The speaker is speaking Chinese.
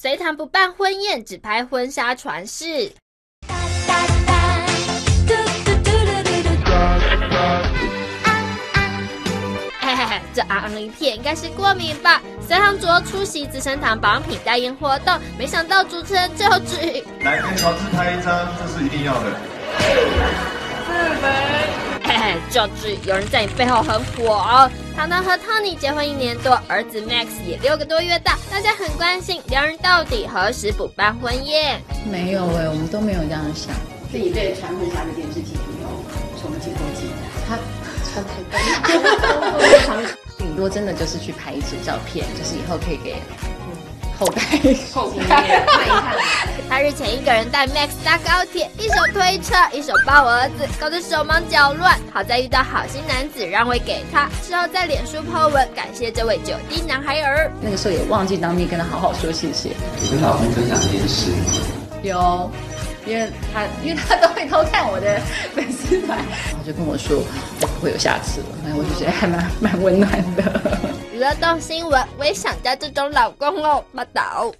隋唐不办婚宴，只拍婚纱传世。嘿嘿嘿，这昂昂一片应该是过敏吧？隋唐卓出席资生堂保养品代言活动，没想到主持人最后只来跟乔治拍一张，这是一定要的。自卑，嘿嘿，乔治，有人在你背后很火哦。糖糖和 Tony 结婚一年多，儿子 Max 也六个多月大，大家很关心两人到底何时补办婚宴？没有哎，我们都没有这样想。自己对穿婚纱这件事情有憧憬过记他穿太高，顶多真的就是去拍一组照片，就是以后可以给后代后看一看。他日前一个人带 Max 搭高铁，一手推车，一手抱儿子，搞得手忙脚乱。好在遇到好心男子让位给他，之后在脸书 po 文感谢这位九弟男孩儿。那个时候也忘记当面跟他好好说谢谢。你跟老公分享这件事有。因为他，因为他都会偷看我的粉丝团，然后就跟我说不会有下次了，哎，我就觉得还蛮蛮温暖的。娱乐动新闻，我也想嫁这种老公哦，马导。